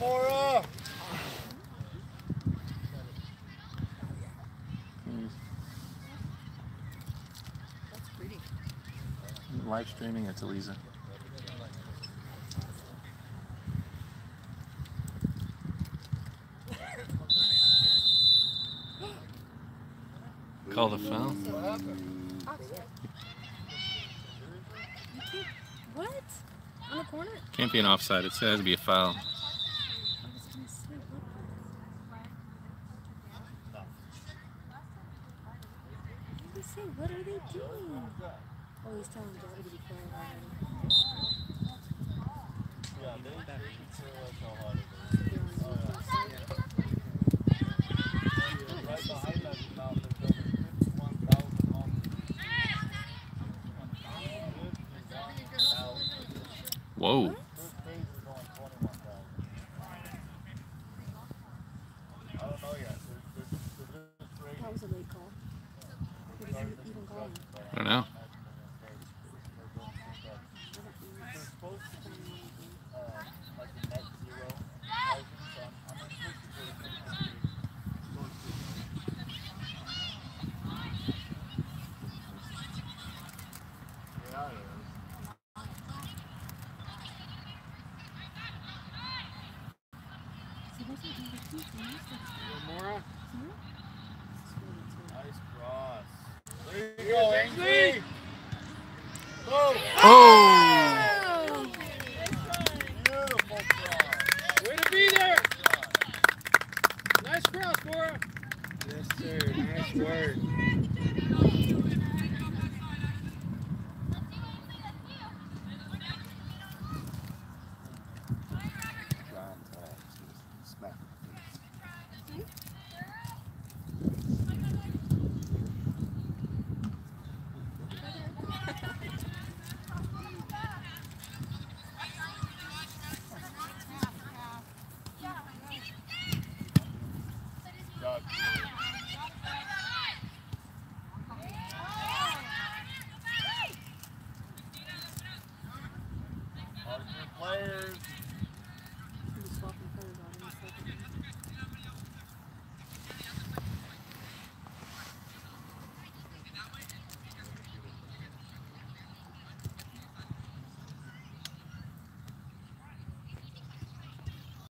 Go Moira! Hmm. That's pretty. Live streaming it to Lisa. Call the foul. What? On the corner? Can't be an offside. It has to be a foul. say, what are they doing? Oh, he's telling Daddy to be quiet Whoa. What? That was a late call. I don't know. Nice bra. Word. Players.